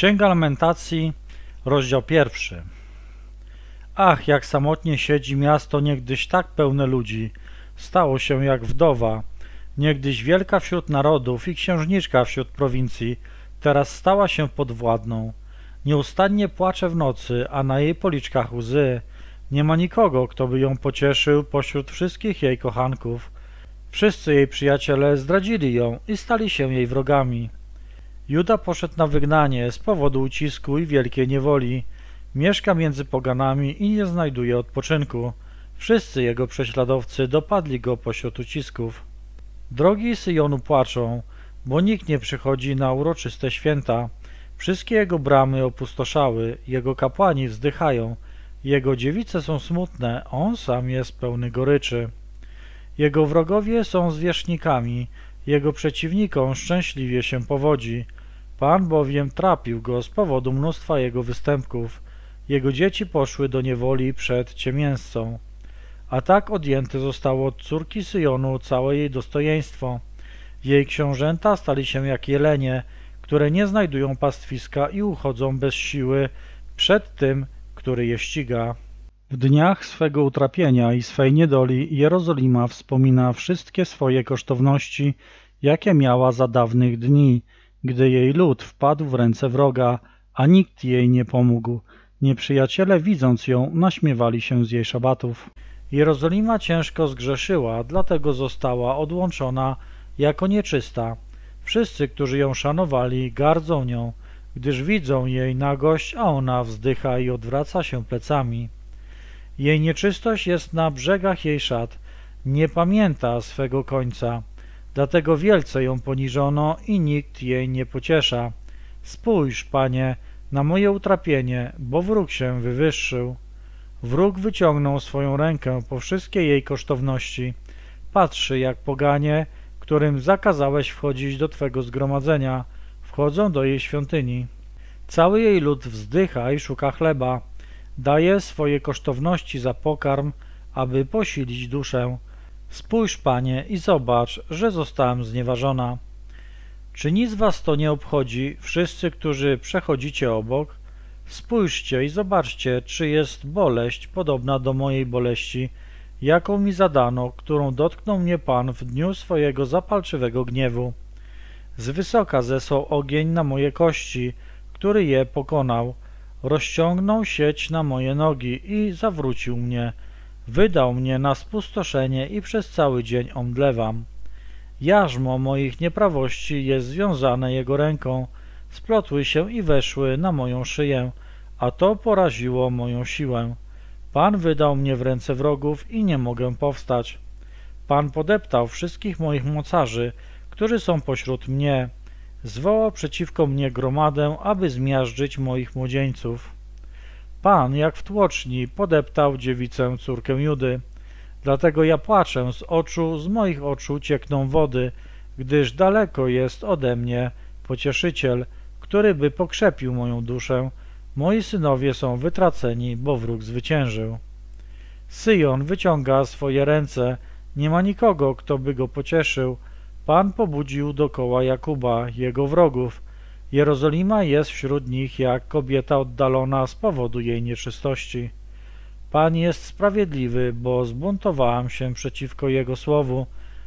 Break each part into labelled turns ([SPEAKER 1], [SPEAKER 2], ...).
[SPEAKER 1] Księga Lamentacji, rozdział pierwszy. Ach, jak samotnie siedzi miasto niegdyś tak pełne ludzi. Stało się jak wdowa, niegdyś wielka wśród narodów i księżniczka wśród prowincji, teraz stała się podwładną. Nieustannie płacze w nocy, a na jej policzkach łzy. Nie ma nikogo, kto by ją pocieszył pośród wszystkich jej kochanków. Wszyscy jej przyjaciele zdradzili ją i stali się jej wrogami. Juda poszedł na wygnanie z powodu ucisku i wielkiej niewoli. Mieszka między poganami i nie znajduje odpoczynku. Wszyscy jego prześladowcy dopadli go pośród ucisków. Drogi Syjonu płaczą, bo nikt nie przychodzi na uroczyste święta. Wszystkie jego bramy opustoszały, jego kapłani wzdychają, jego dziewice są smutne, on sam jest pełny goryczy. Jego wrogowie są zwierzchnikami, jego przeciwnikom szczęśliwie się powodzi. Pan bowiem trapił go z powodu mnóstwa jego występków. Jego dzieci poszły do niewoli przed ciemięscą. A tak odjęte zostało od córki Syjonu całe jej dostojeństwo. Jej książęta stali się jak jelenie, które nie znajdują pastwiska i uchodzą bez siły przed tym, który je ściga. W dniach swego utrapienia i swej niedoli Jerozolima wspomina wszystkie swoje kosztowności, jakie miała za dawnych dni, gdy jej lud wpadł w ręce wroga, a nikt jej nie pomógł. Nieprzyjaciele, widząc ją, naśmiewali się z jej szabatów. Jerozolima ciężko zgrzeszyła, dlatego została odłączona jako nieczysta. Wszyscy, którzy ją szanowali, gardzą nią, gdyż widzą jej nagość, a ona wzdycha i odwraca się plecami. Jej nieczystość jest na brzegach jej szat, nie pamięta swego końca. Dlatego wielce ją poniżono i nikt jej nie pociesza. Spójrz, panie, na moje utrapienie, bo wróg się wywyższył. Wróg wyciągnął swoją rękę po wszystkie jej kosztowności. Patrzy, jak poganie, którym zakazałeś wchodzić do Twego zgromadzenia, wchodzą do jej świątyni. Cały jej lud wzdycha i szuka chleba. Daje swoje kosztowności za pokarm, aby posilić duszę. Spójrz, panie, i zobacz, że zostałem znieważona. Czy nic was to nie obchodzi, wszyscy, którzy przechodzicie obok? Spójrzcie i zobaczcie, czy jest boleść podobna do mojej boleści, jaką mi zadano, którą dotknął mnie Pan w dniu swojego zapalczywego gniewu. Z wysoka zesłał ogień na moje kości, który je pokonał. Rozciągnął sieć na moje nogi i zawrócił mnie. Wydał mnie na spustoszenie i przez cały dzień omdlewam. Jarzmo moich nieprawości jest związane jego ręką, splotły się i weszły na moją szyję, a to poraziło moją siłę. Pan wydał mnie w ręce wrogów i nie mogę powstać. Pan podeptał wszystkich moich mocarzy, którzy są pośród mnie. Zwołał przeciwko mnie gromadę, aby zmiażdżyć moich młodzieńców. Pan, jak w tłoczni, podeptał dziewicę córkę Judy. Dlatego ja płaczę z oczu, z moich oczu ciekną wody, gdyż daleko jest ode mnie pocieszyciel, który by pokrzepił moją duszę. Moi synowie są wytraceni, bo wróg zwyciężył. Syjon wyciąga swoje ręce, nie ma nikogo, kto by go pocieszył. Pan pobudził dokoła Jakuba, jego wrogów. Jerozolima jest wśród nich jak kobieta oddalona z powodu jej nieczystości. Pan jest sprawiedliwy, bo zbuntowałam się przeciwko Jego słowu.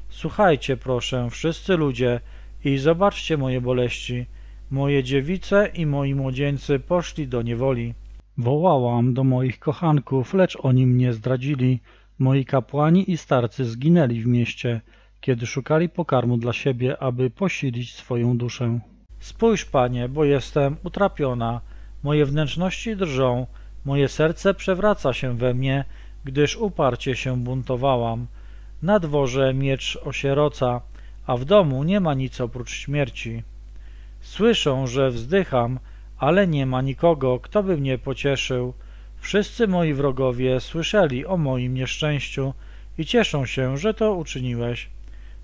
[SPEAKER 1] Słuchajcie, proszę, wszyscy ludzie, i zobaczcie moje boleści. Moje dziewice i moi młodzieńcy poszli do niewoli. Wołałam do moich kochanków, lecz oni mnie zdradzili. Moi kapłani i starcy zginęli w mieście, kiedy szukali pokarmu dla siebie, aby posilić swoją duszę. Spójrz, panie, bo jestem utrapiona, moje wnętrzności drżą, moje serce przewraca się we mnie, gdyż uparcie się buntowałam. Na dworze miecz osieroca, a w domu nie ma nic oprócz śmierci. Słyszą, że wzdycham, ale nie ma nikogo, kto by mnie pocieszył. Wszyscy moi wrogowie słyszeli o moim nieszczęściu i cieszą się, że to uczyniłeś.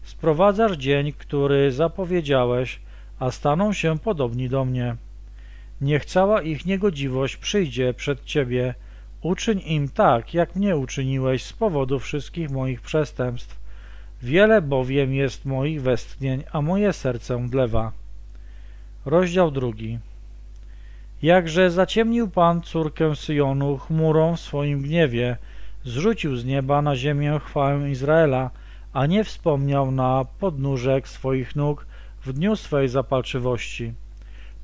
[SPEAKER 1] Sprowadzasz dzień, który zapowiedziałeś, a staną się podobni do mnie. Niech cała ich niegodziwość przyjdzie przed Ciebie. Uczyń im tak, jak mnie uczyniłeś z powodu wszystkich moich przestępstw. Wiele bowiem jest moich westchnień, a moje serce mdlewa. Rozdział drugi. Jakże zaciemnił Pan córkę Syjonu chmurą w swoim gniewie, zrzucił z nieba na ziemię chwałę Izraela, a nie wspomniał na podnóżek swoich nóg w dniu swej zapalczywości.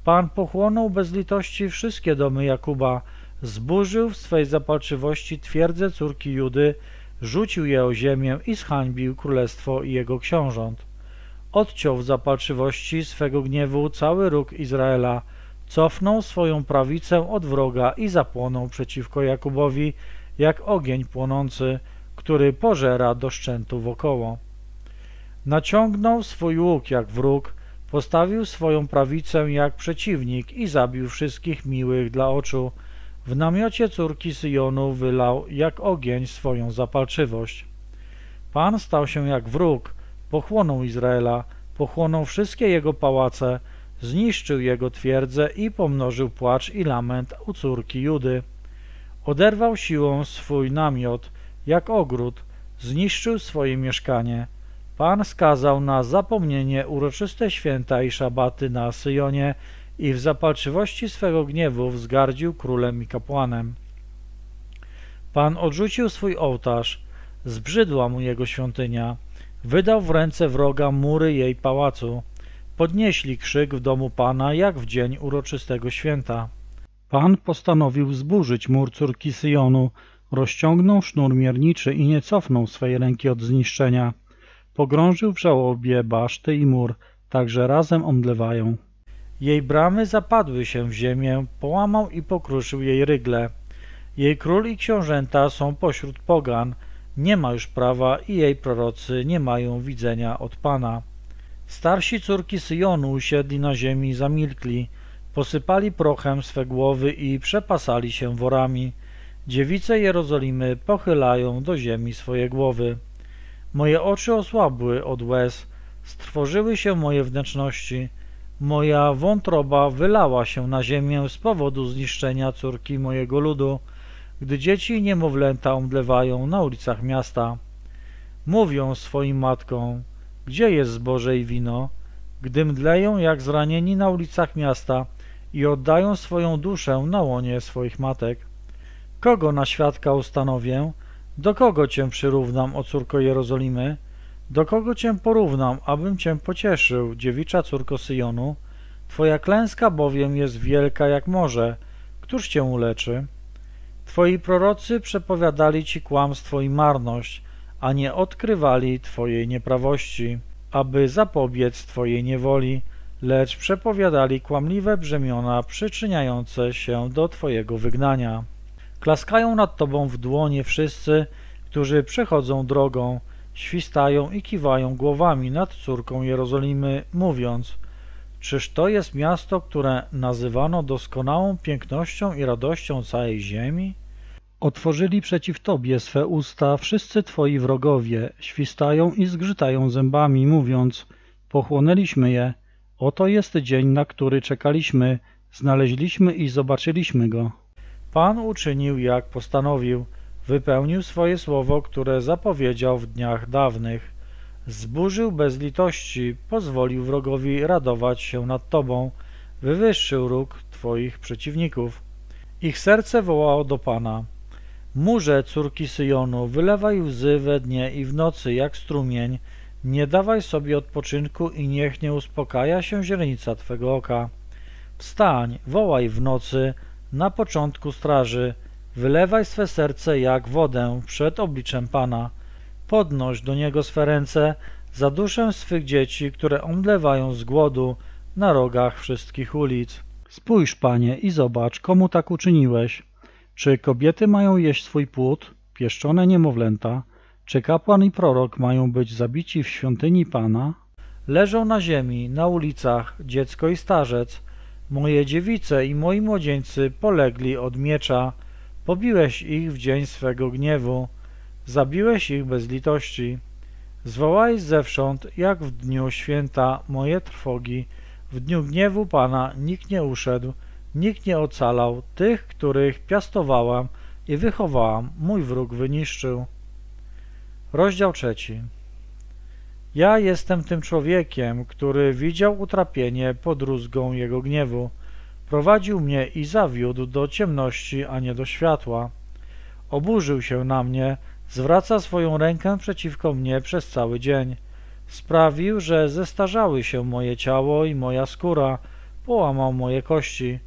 [SPEAKER 1] Pan pochłonął bez litości wszystkie domy Jakuba, zburzył w swej zapalczywości twierdzę córki Judy, rzucił je o ziemię i zhańbił królestwo i jego książąt. Odciął w zapalczywości swego gniewu cały róg Izraela, cofnął swoją prawicę od wroga i zapłonął przeciwko Jakubowi, jak ogień płonący, który pożera do szczętu wokoło. Naciągnął swój łuk jak wróg, postawił swoją prawicę jak przeciwnik i zabił wszystkich miłych dla oczu. W namiocie córki Syjonu wylał jak ogień swoją zapalczywość. Pan stał się jak wróg, pochłonął Izraela, pochłonął wszystkie jego pałace, zniszczył jego twierdzę i pomnożył płacz i lament u córki Judy. Oderwał siłą swój namiot, jak ogród, zniszczył swoje mieszkanie. Pan skazał na zapomnienie uroczyste święta i szabaty na Syjonie i w zapalczywości swego gniewu wzgardził królem i kapłanem. Pan odrzucił swój ołtarz, zbrzydła mu jego świątynia, wydał w ręce wroga mury jej pałacu. Podnieśli krzyk w domu Pana, jak w dzień uroczystego święta. Pan postanowił zburzyć mur córki Syjonu, rozciągnął sznur mierniczy i nie cofnął swej ręki od zniszczenia. Pogrążył w żałobie baszty i mur, także razem omdlewają. Jej bramy zapadły się w ziemię, połamał i pokruszył jej rygle. Jej król i książęta są pośród pogan, nie ma już prawa i jej prorocy nie mają widzenia od Pana. Starsi córki Syjonu usiedli na ziemi i zamilkli, posypali prochem swe głowy i przepasali się worami. Dziewice Jerozolimy pochylają do ziemi swoje głowy. Moje oczy osłabły od łez, strwożyły się moje wnętrzności. Moja wątroba wylała się na ziemię z powodu zniszczenia córki mojego ludu, gdy dzieci i niemowlęta omdlewają na ulicach miasta. Mówią swoim matkom, gdzie jest zboże i wino, gdy mdleją jak zranieni na ulicach miasta i oddają swoją duszę na łonie swoich matek. Kogo na świadka ustanowię? Do kogo cię przyrównam, o córko Jerozolimy? Do kogo cię porównam, abym cię pocieszył, dziewicza córko Syjonu? Twoja klęska bowiem jest wielka jak morze. Któż cię uleczy? Twoi prorocy przepowiadali ci kłamstwo i marność, a nie odkrywali Twojej nieprawości, aby zapobiec Twojej niewoli, lecz przepowiadali kłamliwe brzemiona przyczyniające się do Twojego wygnania. Klaskają nad Tobą w dłonie wszyscy, którzy przechodzą drogą, świstają i kiwają głowami nad córką Jerozolimy, mówiąc Czyż to jest miasto, które nazywano doskonałą pięknością i radością całej ziemi? Otworzyli przeciw Tobie swe usta wszyscy Twoi wrogowie, świstają i zgrzytają zębami, mówiąc Pochłonęliśmy je, oto jest dzień, na który czekaliśmy, znaleźliśmy i zobaczyliśmy go. Pan uczynił, jak postanowił, wypełnił swoje słowo, które zapowiedział w dniach dawnych. Zburzył bez litości, pozwolił wrogowi radować się nad Tobą, wywyższył róg Twoich przeciwników. Ich serce wołało do Pana. Murze córki Syjonu, wylewaj łzy we dnie i w nocy jak strumień, nie dawaj sobie odpoczynku i niech nie uspokaja się źrenica Twego oka. Wstań, wołaj w nocy, na początku straży, wylewaj swe serce jak wodę przed obliczem Pana. Podnoś do Niego swe ręce za duszę swych dzieci, które omdlewają z głodu na rogach wszystkich ulic. Spójrz, Panie, i zobacz, komu tak uczyniłeś. Czy kobiety mają jeść swój płód, pieszczone niemowlęta? Czy kapłan i prorok mają być zabici w świątyni Pana? Leżą na ziemi, na ulicach, dziecko i starzec. Moje dziewice i moi młodzieńcy polegli od miecza. Pobiłeś ich w dzień swego gniewu. Zabiłeś ich bez litości. Zwołaj zewsząd, jak w dniu święta, moje trwogi. W dniu gniewu Pana nikt nie uszedł, nikt nie ocalał. Tych, których piastowałam i wychowałam, mój wróg wyniszczył. Rozdział trzeci. Ja jestem tym człowiekiem, który widział utrapienie pod rózgą jego gniewu. Prowadził mnie i zawiódł do ciemności, a nie do światła. Oburzył się na mnie, zwraca swoją rękę przeciwko mnie przez cały dzień. Sprawił, że zestarzały się moje ciało i moja skóra, połamał moje kości.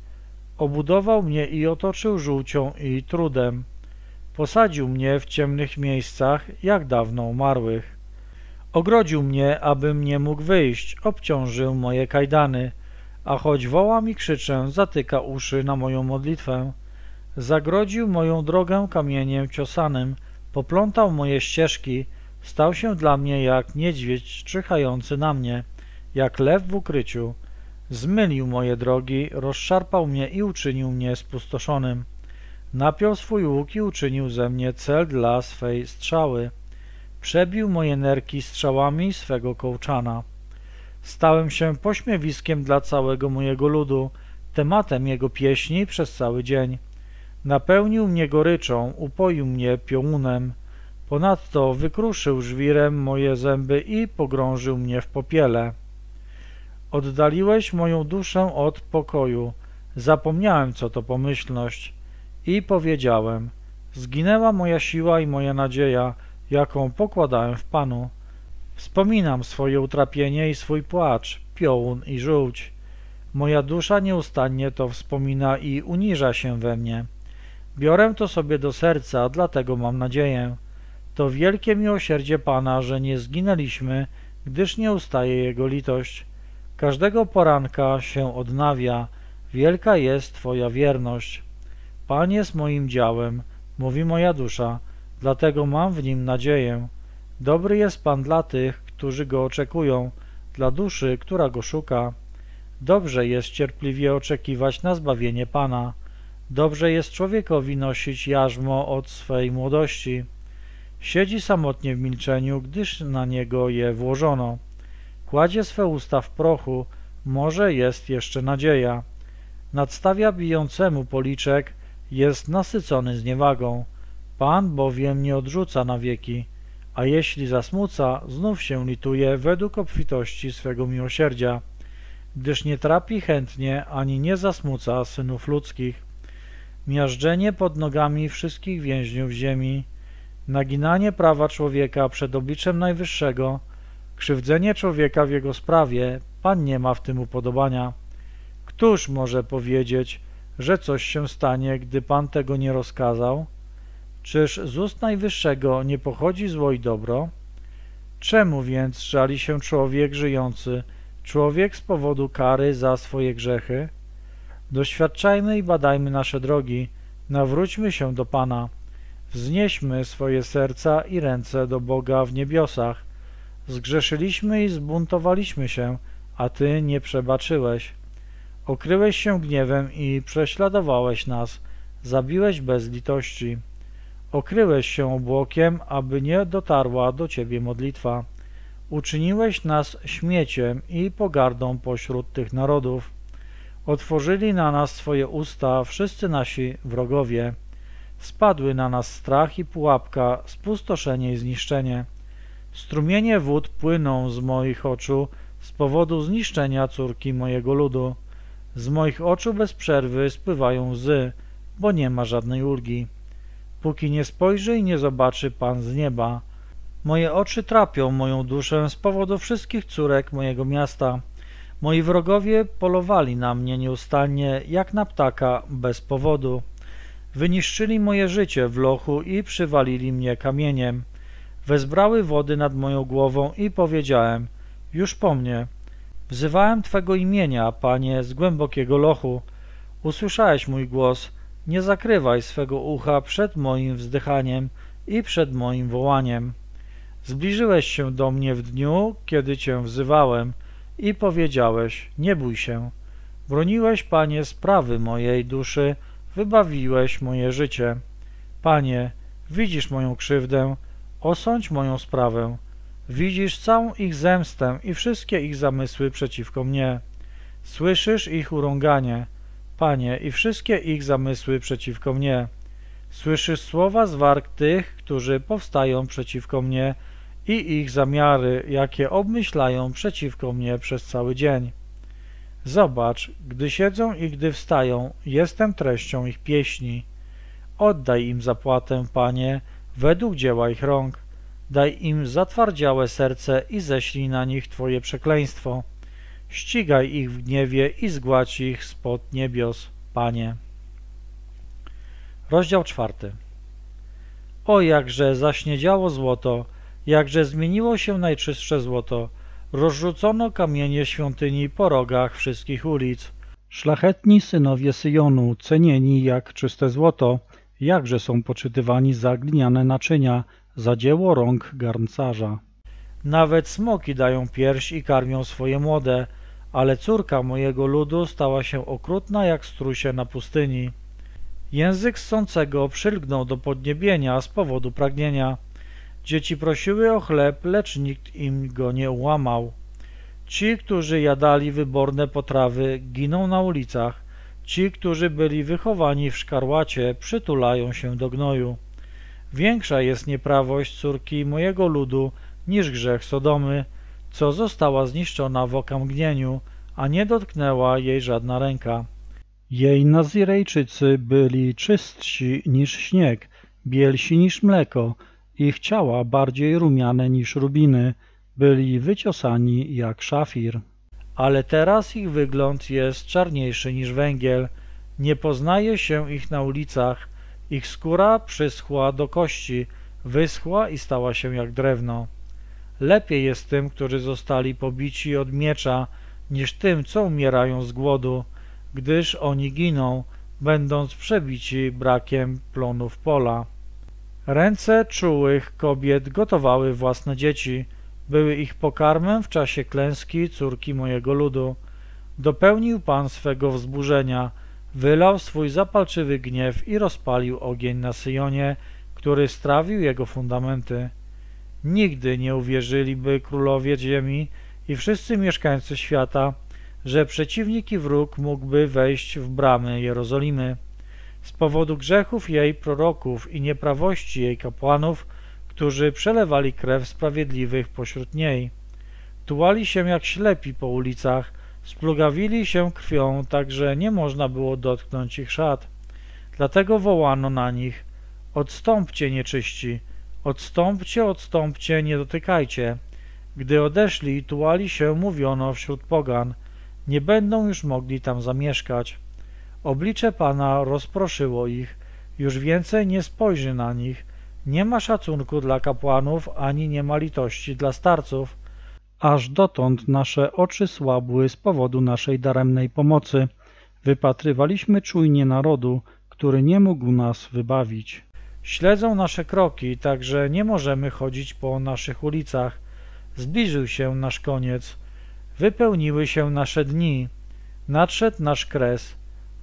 [SPEAKER 1] Obudował mnie i otoczył żółcią i trudem. Posadził mnie w ciemnych miejscach, jak dawno umarłych. Ogrodził mnie, abym nie mógł wyjść, obciążył moje kajdany, a choć wołam i krzyczę, zatyka uszy na moją modlitwę. Zagrodził moją drogę kamieniem ciosanym, poplątał moje ścieżki, stał się dla mnie jak niedźwiedź czyhający na mnie, jak lew w ukryciu. Zmylił moje drogi, rozszarpał mnie i uczynił mnie spustoszonym. Napiął swój łuk i uczynił ze mnie cel dla swej strzały. Przebił moje nerki strzałami swego kołczana. Stałem się pośmiewiskiem dla całego mojego ludu, tematem jego pieśni przez cały dzień. Napełnił mnie goryczą, upoił mnie piołunem. Ponadto wykruszył żwirem moje zęby i pogrążył mnie w popiele. Oddaliłeś moją duszę od pokoju. Zapomniałem, co to pomyślność. I powiedziałem, zginęła moja siła i moja nadzieja, jaką pokładałem w Panu. Wspominam swoje utrapienie i swój płacz, piołun i żółć. Moja dusza nieustannie to wspomina i uniża się we mnie. Biorę to sobie do serca, dlatego mam nadzieję. To wielkie miłosierdzie Pana, że nie zginęliśmy, gdyż nie ustaje Jego litość. Każdego poranka się odnawia, wielka jest Twoja wierność. Pan jest moim działem, mówi moja dusza, dlatego mam w nim nadzieję. Dobry jest Pan dla tych, którzy Go oczekują, dla duszy, która Go szuka. Dobrze jest cierpliwie oczekiwać na zbawienie Pana. Dobrze jest człowiekowi nosić jarzmo od swej młodości. Siedzi samotnie w milczeniu, gdyż na niego je włożono. Kładzie swe usta w prochu, może jest jeszcze nadzieja. Nadstawia bijącemu policzek, jest nasycony zniewagą. Pan bowiem nie odrzuca na wieki, a jeśli zasmuca, znów się lituje według obfitości swego miłosierdzia, gdyż nie trapi chętnie ani nie zasmuca synów ludzkich. Miażdżenie pod nogami wszystkich więźniów ziemi, naginanie prawa człowieka przed obliczem Najwyższego, krzywdzenie człowieka w jego sprawie, Pan nie ma w tym upodobania. Któż może powiedzieć, że coś się stanie, gdy Pan tego nie rozkazał? Czyż z ust Najwyższego nie pochodzi zło i dobro? Czemu więc żali się człowiek żyjący, człowiek z powodu kary za swoje grzechy? Doświadczajmy i badajmy nasze drogi, nawróćmy się do Pana, wznieśmy swoje serca i ręce do Boga w niebiosach. Zgrzeszyliśmy i zbuntowaliśmy się, a Ty nie przebaczyłeś. Okryłeś się gniewem i prześladowałeś nas, zabiłeś bez litości. Okryłeś się obłokiem, aby nie dotarła do Ciebie modlitwa. Uczyniłeś nas śmieciem i pogardą pośród tych narodów. Otworzyli na nas swoje usta wszyscy nasi wrogowie. Spadły na nas strach i pułapka, spustoszenie i zniszczenie. Strumienie wód płyną z moich oczu z powodu zniszczenia córki mojego ludu. Z moich oczu bez przerwy spływają łzy, bo nie ma żadnej ulgi. Póki nie spojrzy i nie zobaczy Pan z nieba. Moje oczy trapią moją duszę z powodu wszystkich córek mojego miasta. Moi wrogowie polowali na mnie nieustannie, jak na ptaka, bez powodu. Wyniszczyli moje życie w lochu i przywalili mnie kamieniem. Wezbrały wody nad moją głową i powiedziałem, już po mnie. Wzywałem Twego imienia, Panie, z głębokiego lochu. Usłyszałeś mój głos, nie zakrywaj swego ucha przed moim wzdychaniem i przed moim wołaniem. Zbliżyłeś się do mnie w dniu, kiedy Cię wzywałem i powiedziałeś, nie bój się. Broniłeś, Panie, sprawy mojej duszy, wybawiłeś moje życie. Panie, widzisz moją krzywdę, osądź moją sprawę. Widzisz całą ich zemstę i wszystkie ich zamysły przeciwko mnie. Słyszysz ich urąganie, Panie, i wszystkie ich zamysły przeciwko mnie. Słyszysz słowa z warg tych, którzy powstają przeciwko mnie i ich zamiary, jakie obmyślają przeciwko mnie przez cały dzień. Zobacz, gdy siedzą i gdy wstają, jestem treścią ich pieśni. Oddaj im zapłatę, Panie, według dzieła ich rąk. Daj im zatwardziałe serce i ześlij na nich Twoje przekleństwo. Ścigaj ich w gniewie i zgładź ich spod niebios, Panie. Rozdział czwarty. O jakże zaśniedziało złoto, jakże zmieniło się najczystsze złoto, rozrzucono kamienie świątyni po rogach wszystkich ulic. Szlachetni synowie Syjonu, cenieni jak czyste złoto, jakże są poczytywani za gliniane naczynia, za dzieło rąk garncarza. Nawet smoki dają pierś i karmią swoje młode, ale córka mojego ludu stała się okrutna jak strusie na pustyni. Język ssącego przylgnął do podniebienia z powodu pragnienia. Dzieci prosiły o chleb, lecz nikt im go nie ułamał. Ci, którzy jadali wyborne potrawy, giną na ulicach. Ci, którzy byli wychowani w szkarłacie, przytulają się do gnoju. Większa jest nieprawość córki mojego ludu niż grzech Sodomy, co została zniszczona w okamgnieniu, a nie dotknęła jej żadna ręka. Jej Nazirejczycy byli czystsi niż śnieg, bielsi niż mleko, ich ciała bardziej rumiane niż rubiny, byli wyciosani jak szafir. Ale teraz ich wygląd jest czarniejszy niż węgiel, nie poznaje się ich na ulicach, ich skóra przyschła do kości, wyschła i stała się jak drewno. Lepiej jest tym, którzy zostali pobici od miecza, niż tym, co umierają z głodu, gdyż oni giną, będąc przebici brakiem plonów pola. Ręce czułych kobiet gotowały własne dzieci, były ich pokarmem w czasie klęski córki mojego ludu. Dopełnił Pan swego wzburzenia, wylał swój zapalczywy gniew i rozpalił ogień na Syjonie, który strawił jego fundamenty. Nigdy nie uwierzyliby królowie ziemi i wszyscy mieszkańcy świata, że przeciwnik i wróg mógłby wejść w bramy Jerozolimy. Z powodu grzechów jej proroków i nieprawości jej kapłanów, którzy przelewali krew sprawiedliwych pośród niej. Tułali się jak ślepi po ulicach, splugawili się krwią, tak że nie można było dotknąć ich szat. Dlatego wołano na nich, odstąpcie nieczyści, odstąpcie, odstąpcie, nie dotykajcie. Gdy odeszli, tułali się, mówiono wśród pogan, nie będą już mogli tam zamieszkać. Oblicze Pana rozproszyło ich, już więcej nie spojrzy na nich, nie ma szacunku dla kapłanów, ani nie ma litości dla starców. Aż dotąd nasze oczy słabły z powodu naszej daremnej pomocy. Wypatrywaliśmy czujnie narodu, który nie mógł nas wybawić. Śledzą nasze kroki, tak że nie możemy chodzić po naszych ulicach. Zbliżył się nasz koniec. Wypełniły się nasze dni. Nadszedł nasz kres.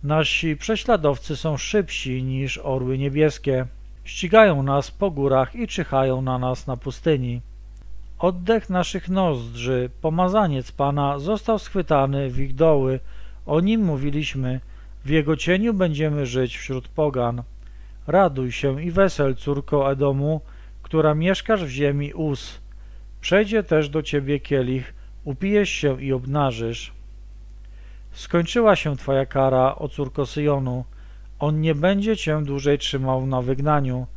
[SPEAKER 1] Nasi prześladowcy są szybsi niż orły niebieskie. Ścigają nas po górach i czyhają na nas na pustyni. Oddech naszych nozdrzy, pomazaniec Pana, został schwytany w ich doły. O nim mówiliśmy, w jego cieniu będziemy żyć wśród pogan. Raduj się i wesel, córko Edomu, która mieszkasz w ziemi Us. Przejdzie też do ciebie kielich, upijesz się i obnażysz. Skończyła się twoja kara, o córko Syjonu. On nie będzie cię dłużej trzymał na wygnaniu.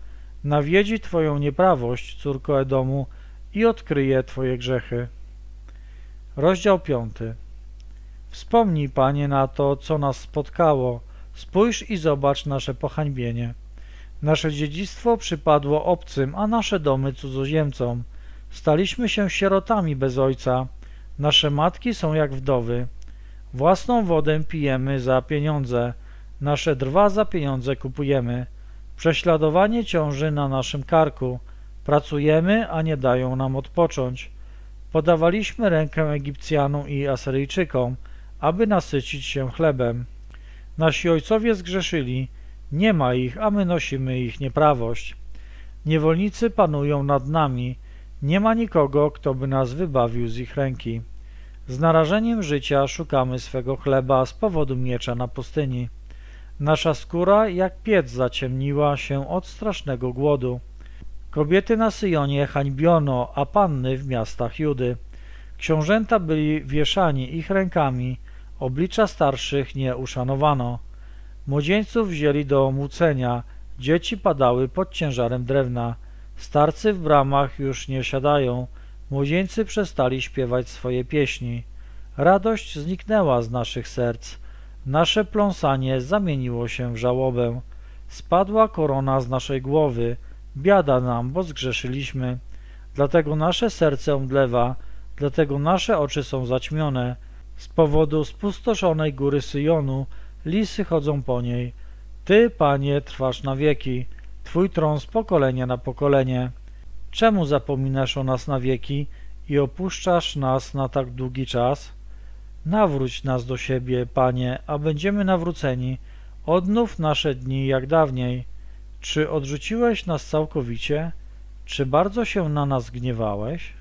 [SPEAKER 1] Nawiedzi twoją nieprawość, córko Edomu, i odkryje twoje grzechy. Rozdział piąty. Wspomnij, Panie, na to, co nas spotkało. Spójrz i zobacz nasze pohańbienie. Nasze dziedzictwo przypadło obcym, a nasze domy cudzoziemcom. Staliśmy się sierotami bez ojca. Nasze matki są jak wdowy. Własną wodę pijemy za pieniądze. Nasze drwa za pieniądze kupujemy. Prześladowanie ciąży na naszym karku. Pracujemy, a nie dają nam odpocząć. Podawaliśmy rękę Egipcjanom i Asyryjczykom, aby nasycić się chlebem. Nasi ojcowie zgrzeszyli, nie ma ich, a my nosimy ich nieprawość. Niewolnicy panują nad nami, nie ma nikogo, kto by nas wybawił z ich ręki. Z narażeniem życia szukamy swego chleba z powodu miecza na pustyni. Nasza skóra jak piec zaciemniła się od strasznego głodu. Kobiety na Syjonie hańbiono, a panny w miastach Judy. Książęta byli wieszani ich rękami, Oblicza starszych nie uszanowano. Młodzieńców wzięli do mucenia, dzieci padały pod ciężarem drewna. Starcy w bramach już nie siadają, młodzieńcy przestali śpiewać swoje pieśni. Radość zniknęła z naszych serc, nasze pląsanie zamieniło się w żałobę. Spadła korona z naszej głowy, biada nam, bo zgrzeszyliśmy. Dlatego nasze serce omdlewa, dlatego nasze oczy są zaćmione. Z powodu spustoszonej góry Syjonu lisy chodzą po niej. Ty, Panie, trwasz na wieki, Twój tron z pokolenia na pokolenie. Czemu zapominasz o nas na wieki i opuszczasz nas na tak długi czas? Nawróć nas do siebie, Panie, a będziemy nawróceni. Odnów nasze dni jak dawniej. Czy odrzuciłeś nas całkowicie? Czy bardzo się na nas gniewałeś?